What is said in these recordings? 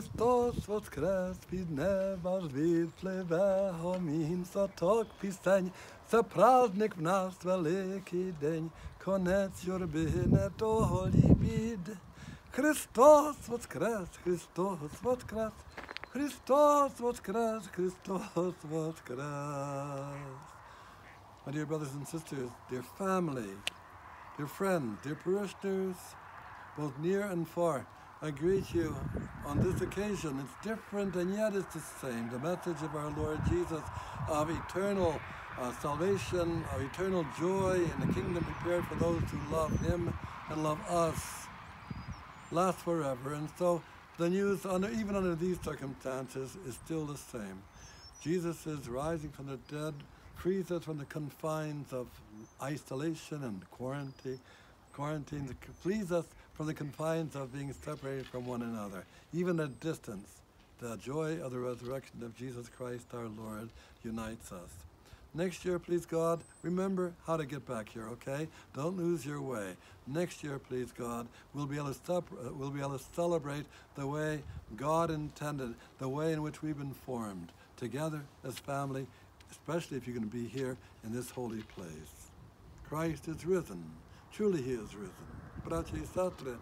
Христос воскрес, під неба ж відпливе гомін, соток пісень, це праздник в нас великий день, конець юрби не того бід. Христос воскрес, Христос воскрес, Христос воскрес, Христос воскрес. My dear brothers and sisters, dear family, dear friends, dear parishioners, both near and far, I greet you on this occasion. It's different and yet it's the same. The message of our Lord Jesus of eternal uh, salvation, of eternal joy in the kingdom prepared for those who love Him and love us lasts forever. And so the news, under, even under these circumstances, is still the same. Jesus is rising from the dead, frees us from the confines of isolation and quarantine, quarantine, frees us from the confines of being separated from one another, even at distance. The joy of the resurrection of Jesus Christ our Lord unites us. Next year, please God, remember how to get back here, okay? Don't lose your way. Next year, please God, we'll be able to, uh, we'll be able to celebrate the way God intended, the way in which we've been formed, together as family, especially if you're going to be here in this holy place. Christ is risen. Truly he is risen. Браття і сестри,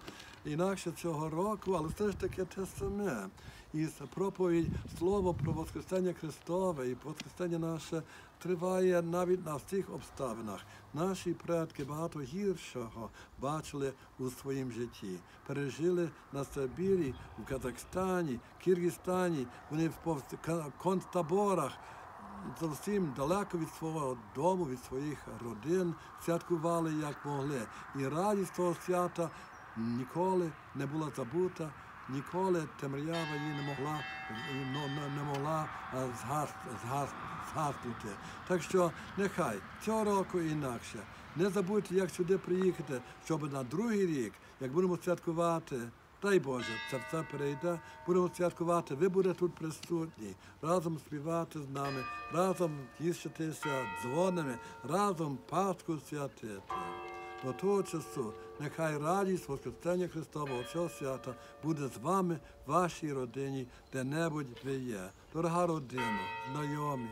інакше цього року, але все ж таки те саме. І проповідь Слово про Воскресення Христове і Воскресення наше триває навіть на всіх обставинах. Наші предки багато гіршого бачили у своїм житті. Пережили на Сибірі, в Казахстані, Киргизстані, вони в концтаборах, зовсім далеко від свого дому, від своїх родин, святкували як могли. І радість того свята ніколи не була забута, ніколи темрява її не могла, не- могла згаснути. Так що нехай цього року інакше. Не забудьте, як сюди приїхати, щоб на другий рік, як будемо святкувати. Дай Боже, все перейде. Будемо святкувати. Ви будете тут присутні, разом співати з нами, разом тішитися дзвонами, разом Пасху святити. До того часу нехай радість Воскресення Христового цього свята буде з вами, в вашій родині, де-небудь ви є. Дорога родина, знайомі.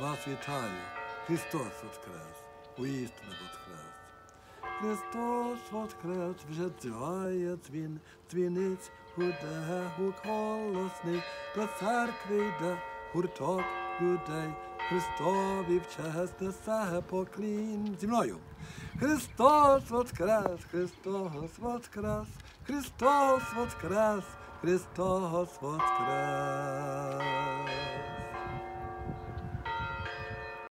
Вас вітаю. Христос Воскрес, уістину Воскрес. Христос воскрес, вже дзиває дзвін, дзвіниць гуде, гук голосний, до церкви йде гурток людей. Христові в честь несе поклін. Зі мною. Христос воскрес, Христос воскрес, Христос воскрес, Христос воскрес.